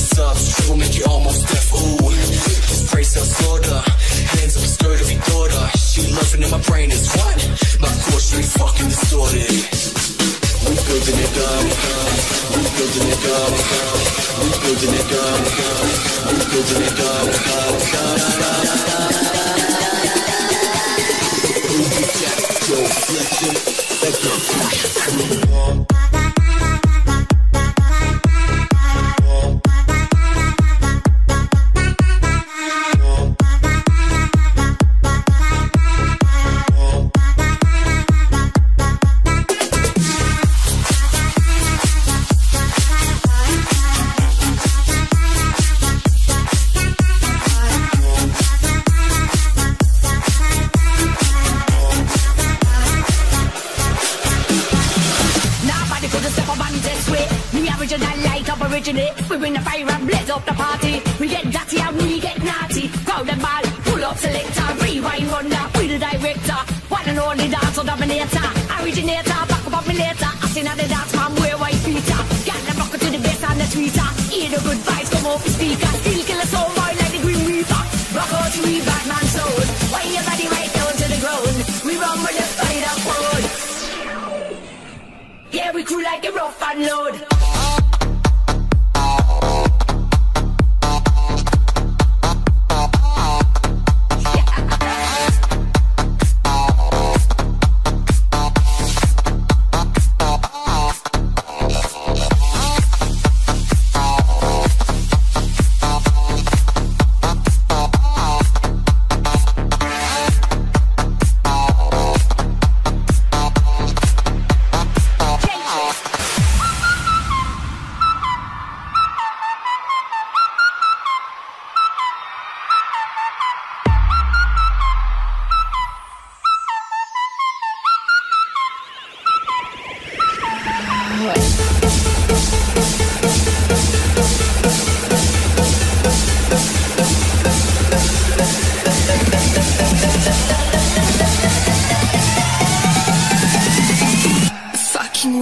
subs, triple make you almost deaf. Ooh, this praise sells slaughter. Hands up, skirt of daughter. She loving in my brain is what? My core straight fucking distorted. We building it up, we building it up, we building it up, we building it up, up, up. Original light up originate. We bring the fire and blaze up the party. We get dirty and we get naughty. Crowd and ball, pull up selector, rewind runner. We the director, one and only dancer dominator. Originator, back up on me later. I seen how the dance man wear white feater. Got the rocker to the bass and the tweeter. Hear the good vibes come off the speaker. Still kill us all boy like the Green Reaper. Rock out to we Batman soul. Why your body right down to the ground. We run with the spider code. Yeah, we crew like a rough and load.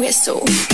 Whistle.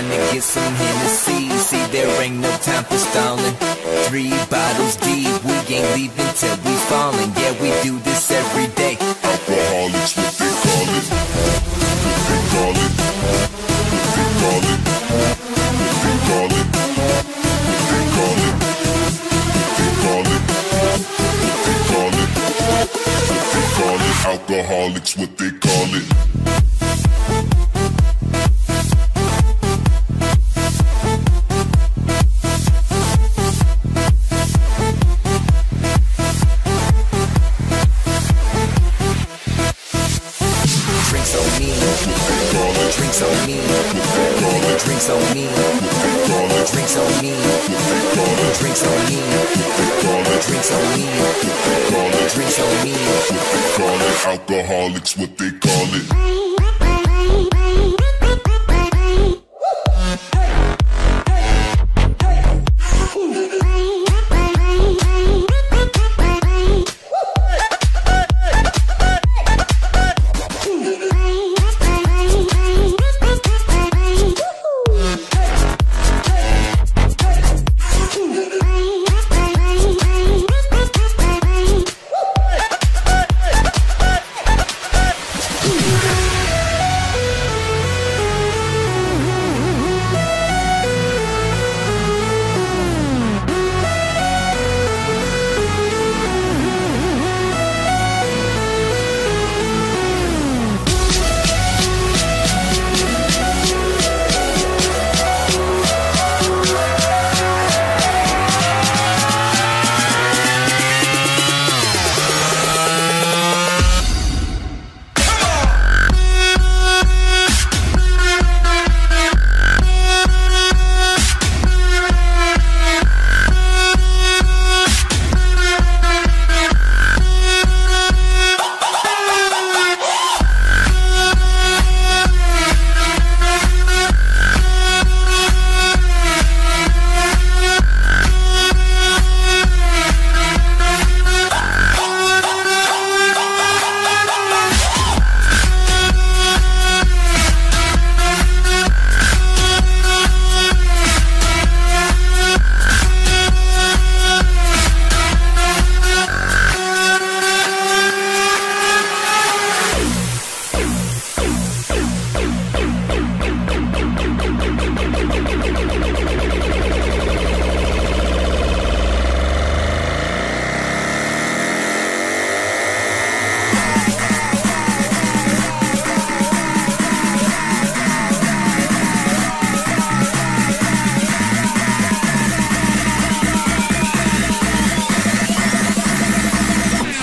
To get some Hennessy. See, there ain't no time for stalling. Three bottles deep, we ain't leaving till we fallin'. Yeah, we do this every day. Alcoholics, what they call it. What they call it. What they call it. What they call it. What they call it. What they call it. What they call it. What they call it. Alcoholics, what they call it. Drinks on me, drinks on me, drinks on me, drinks on me, drinks on me, drinks on me. Call it alcoholics, what they call it.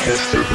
Podcast.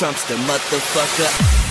A the motherfucker.